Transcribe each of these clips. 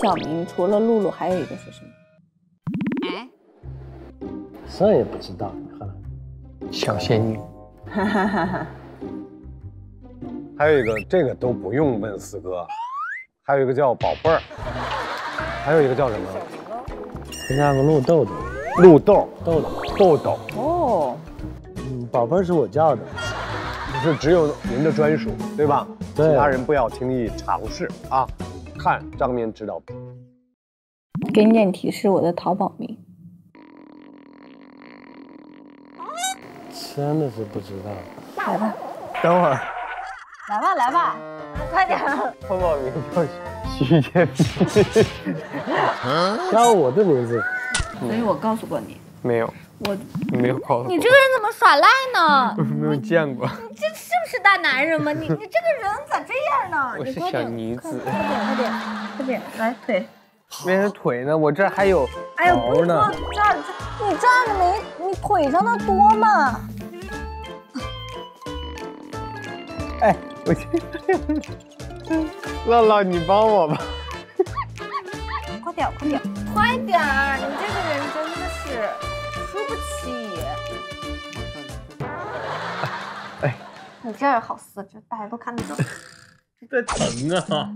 小明除了露露，还有一个是什么？哎，这也不知道，小仙女，哈哈哈哈！还有一个这个都不用问四哥，还有一个叫宝贝儿，还有一个叫什么？人家个鹿豆豆，鹿豆。豆豆，豆豆，哦，嗯，宝贝儿是我叫的，是只有您的专属，对吧？对。其他人不要轻易尝试啊！看张面指导。给你点提示，我的淘宝名。真的是不知道。来吧，等会儿来吧，来吧，快点！淘宝名叫徐建斌，叫我的名字，所以我告诉过你，没有，我没有告诉我，你这个人怎么耍赖呢？没有见过，你这是不是大男人吗？你你这个人咋这样呢？我是小女子快点快点快点来腿！没人腿呢，我这还有哎呦，不是毛呢说，这儿这你这儿的没你腿上的多吗？哎，我去，乐乐，你帮我吧，快点快点快点儿！你这个人真哎，你这儿好撕，这大家都看得到。这疼啊！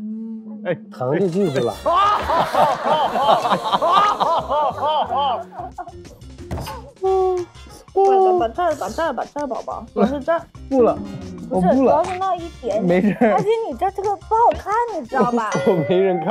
哎，疼就记住了。把把这儿把这儿把这儿，宝宝，主要是这儿不了，我不了，主要是那一点点，没事儿而且你这这个不好看，你知道吧？我没人看。